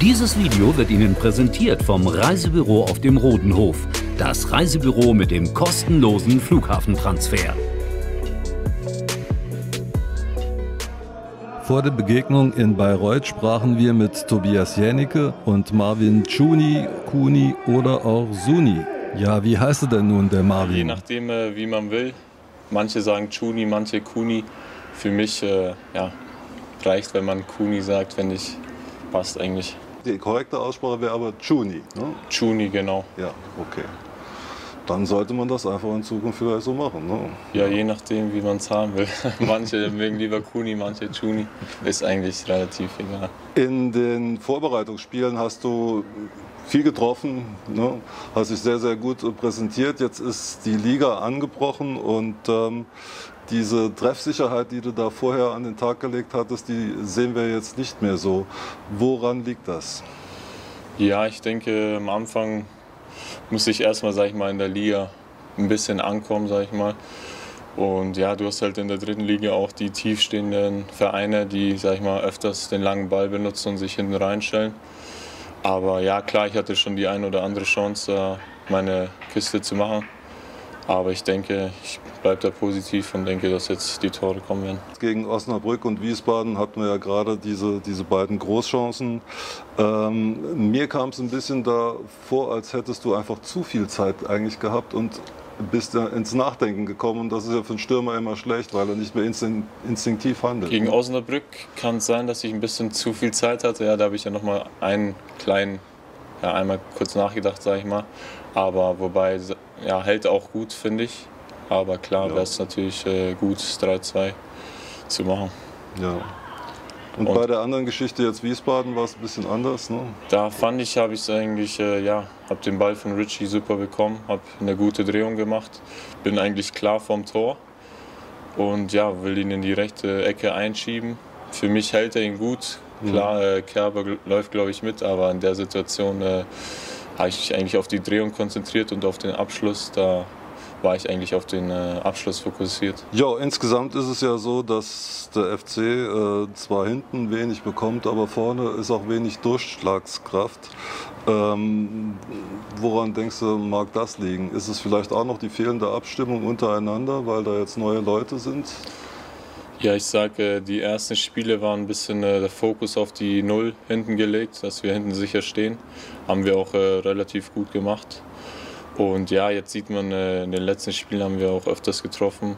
Dieses Video wird Ihnen präsentiert vom Reisebüro auf dem Rodenhof. Das Reisebüro mit dem kostenlosen Flughafentransfer. Vor der Begegnung in Bayreuth sprachen wir mit Tobias Jänicke und Marvin Chuni, Kuni oder auch Suni. Ja, wie heißt er denn nun, der Marvin? Je nachdem, äh, wie man will. Manche sagen Chuni, manche Kuni. Für mich äh, ja, reicht, wenn man Kuni sagt, wenn ich passt eigentlich. Die korrekte Aussprache wäre aber Chuni. Ne? Chuni, genau. Ja, okay. Dann sollte man das einfach in Zukunft vielleicht so machen. Ne? Ja, je nachdem, wie man es haben will. manche mögen lieber Kuni, manche Chuni. Ist eigentlich relativ egal. In den Vorbereitungsspielen hast du viel getroffen, ne? hast dich sehr, sehr gut präsentiert. Jetzt ist die Liga angebrochen und ähm, diese Treffsicherheit, die du da vorher an den Tag gelegt hattest, die sehen wir jetzt nicht mehr so. Woran liegt das? Ja, ich denke, am Anfang muss ich erstmal, sag ich mal, in der Liga ein bisschen ankommen, sag ich mal. Und ja, du hast halt in der dritten Liga auch die tiefstehenden Vereine, die, sag ich mal, öfters den langen Ball benutzen und sich hinten reinstellen. Aber ja, klar, ich hatte schon die eine oder andere Chance, meine Kiste zu machen. Aber ich denke, ich bleibe da positiv und denke, dass jetzt die Tore kommen werden. Gegen Osnabrück und Wiesbaden hatten wir ja gerade diese, diese beiden Großchancen. Ähm, mir kam es ein bisschen da vor, als hättest du einfach zu viel Zeit eigentlich gehabt und bist da ins Nachdenken gekommen. Und das ist ja für einen Stürmer immer schlecht, weil er nicht mehr instinktiv handelt. Gegen Osnabrück kann es sein, dass ich ein bisschen zu viel Zeit hatte. Ja, da habe ich ja noch mal einen kleinen, ja, einmal kurz nachgedacht, sage ich mal. Aber wobei, ja, hält auch gut, finde ich. Aber klar ja. wäre es natürlich äh, gut, 3-2 zu machen. Ja. Und, und, bei der anderen Geschichte jetzt Wiesbaden war es ein bisschen anders, ne? Da fand ich, habe ich es eigentlich, äh, ja, habe den Ball von Richie super bekommen, habe eine gute Drehung gemacht, bin eigentlich klar vom Tor und ja, will ihn in die rechte Ecke einschieben. Für mich hält er ihn gut. Mhm. Klar, äh, Kerber läuft, glaube ich, mit, aber in der Situation äh, habe ich mich eigentlich auf die Drehung konzentriert und auf den Abschluss. Da war ich eigentlich auf den äh, Abschluss fokussiert. Ja, insgesamt ist es ja so, dass der FC äh, zwar hinten wenig bekommt, aber vorne ist auch wenig Durchschlagskraft. Ähm, woran denkst du, mag das liegen? Ist es vielleicht auch noch die fehlende Abstimmung untereinander, weil da jetzt neue Leute sind? Ja, ich sage, die ersten Spiele waren ein bisschen äh, der Fokus auf die Null hinten gelegt, dass wir hinten sicher stehen. Haben wir auch äh, relativ gut gemacht. Und ja, jetzt sieht man, äh, in den letzten Spielen haben wir auch öfters getroffen.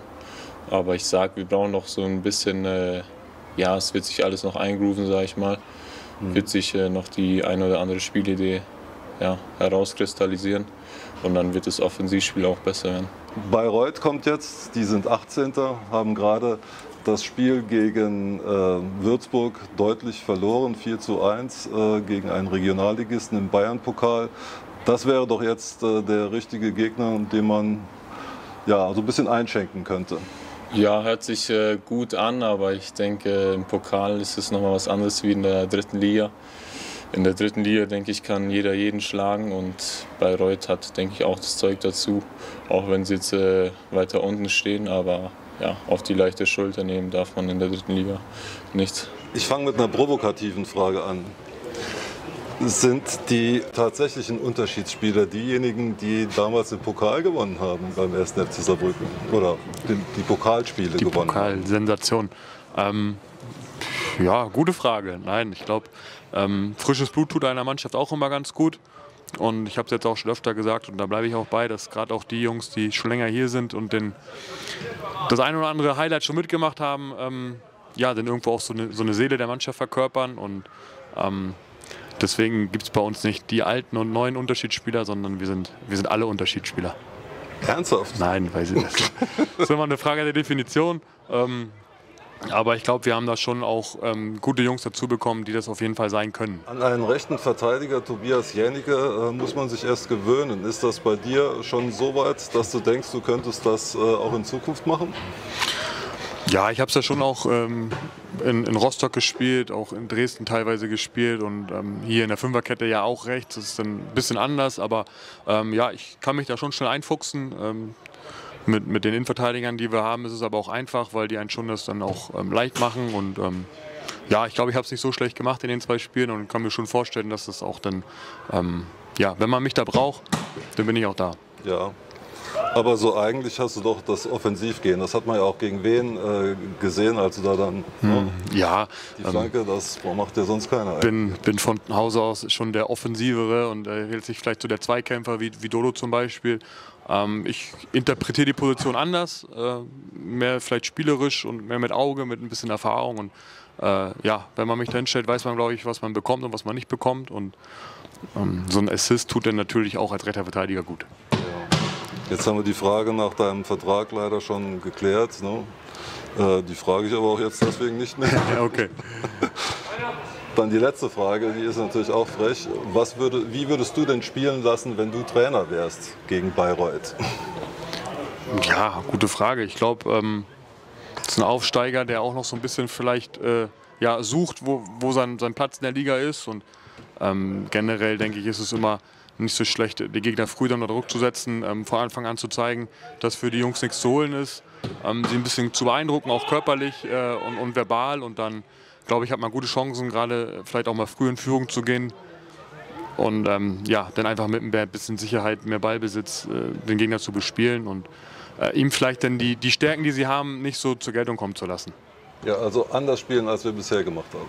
Aber ich sage, wir brauchen noch so ein bisschen, äh, ja, es wird sich alles noch eingrooven, sage ich mal. Mhm. Wird sich äh, noch die eine oder andere Spielidee ja, herauskristallisieren. Und dann wird das Offensivspiel auch besser werden. Bayreuth kommt jetzt, die sind 18. haben gerade das Spiel gegen äh, Würzburg deutlich verloren, 4 zu 1 äh, gegen einen Regionalligisten im Bayern-Pokal. Das wäre doch jetzt äh, der richtige Gegner, den man ja, so ein bisschen einschenken könnte. Ja, hört sich äh, gut an, aber ich denke, im Pokal ist es nochmal was anderes wie in der dritten Liga. In der dritten Liga, denke ich, kann jeder jeden schlagen und Bayreuth hat, denke ich, auch das Zeug dazu, auch wenn sie jetzt äh, weiter unten stehen, aber ja, auf die leichte Schulter nehmen darf man in der dritten Liga nicht. Ich fange mit einer provokativen Frage an. Sind die tatsächlichen Unterschiedsspieler diejenigen, die damals den Pokal gewonnen haben beim 1. FC Saarbrücken? Oder die, die Pokalspiele die gewonnen Pokal haben? Sensation. Ähm, ja, gute Frage. Nein, ich glaube, ähm, frisches Blut tut einer Mannschaft auch immer ganz gut. Und ich habe es jetzt auch schon öfter gesagt und da bleibe ich auch bei, dass gerade auch die Jungs, die schon länger hier sind und den, das ein oder andere Highlight schon mitgemacht haben, ähm, ja, dann irgendwo auch so eine, so eine Seele der Mannschaft verkörpern. Und ähm, deswegen gibt es bei uns nicht die alten und neuen Unterschiedsspieler, sondern wir sind, wir sind alle Unterschiedsspieler. Ernsthaft? Nein, weiß ich nicht. Das ist immer eine Frage der Definition. Ähm, aber ich glaube, wir haben da schon auch ähm, gute Jungs dazu bekommen, die das auf jeden Fall sein können. An einen rechten Verteidiger, Tobias Jänicke, äh, muss man sich erst gewöhnen. Ist das bei dir schon so weit, dass du denkst, du könntest das äh, auch in Zukunft machen? Ja, ich habe es ja schon auch ähm, in, in, Rostock gespielt, auch in Dresden teilweise gespielt und ähm, hier in der Fünferkette ja auch rechts. Das ist dann ein bisschen anders, aber ähm, ja, ich kann mich da schon schnell einfuchsen. Mit, mit den Innenverteidigern, die wir haben, ist es aber auch einfach, weil die einen schon das dann auch ähm, leicht machen. Und ähm, ja, ich glaube, ich habe es nicht so schlecht gemacht in den zwei Spielen und kann mir schon vorstellen, dass es auch dann, ähm, ja, wenn man mich da braucht, dann bin ich auch da. Ja, aber so eigentlich hast du doch das Offensivgehen. Das hat man ja auch gegen wen äh, gesehen, als du da dann hm, ja, die ähm, Flanke, ähm, das macht ja sonst keiner. Bin, bin von Hause aus schon der Offensivere und äh, hält sich vielleicht so der Zweikämpfer wie, wie Dodo zum Beispiel. Ähm, ich interpretiere die Position anders, äh, mehr vielleicht spielerisch und mehr mit Auge, mit ein bisschen Erfahrung. Und äh, ja, wenn man mich da hinstellt, weiß man, glaube ich, was man bekommt und was man nicht bekommt. Und ähm, so ein Assist tut dann natürlich auch als rechter Verteidiger gut. Jetzt haben wir die Frage nach deinem Vertrag leider schon geklärt. Ne? Äh, die frage ich aber auch jetzt deswegen nicht mehr. Okay. Dann die letzte Frage, die ist natürlich auch frech. Was würde, wie würdest du denn spielen lassen, wenn du Trainer wärst gegen Bayreuth? Ja, gute Frage. Ich glaube, ähm, ist ein Aufsteiger, der auch noch so ein bisschen vielleicht äh, ja, sucht, wo, wo sein, sein Platz in der Liga ist. Und ähm, generell denke ich, ist es immer nicht so schlecht, die Gegner früh unter Druck zu setzen, ähm, von Anfang an zu zeigen, dass für die Jungs nichts zu holen ist, ähm, sie ein bisschen zu beeindrucken, auch körperlich äh, und, und, verbal. Und dann, glaube ich, hat man gute Chancen, gerade vielleicht auch mal früh in Führung zu gehen. Und ähm, ja, dann einfach mit ein bisschen Sicherheit, mehr Ballbesitz äh, den Gegner zu bespielen und äh, ihm vielleicht dann die, die Stärken, die sie haben, nicht so zur Geltung kommen zu lassen. Ja, also anders spielen, als wir bisher gemacht haben.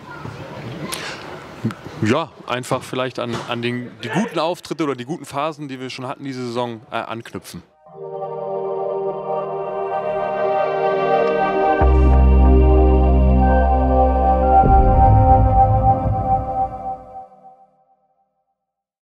Ja, einfach vielleicht an, an den, die guten Auftritte oder die guten Phasen, die wir schon hatten diese Saison, äh, anknüpfen.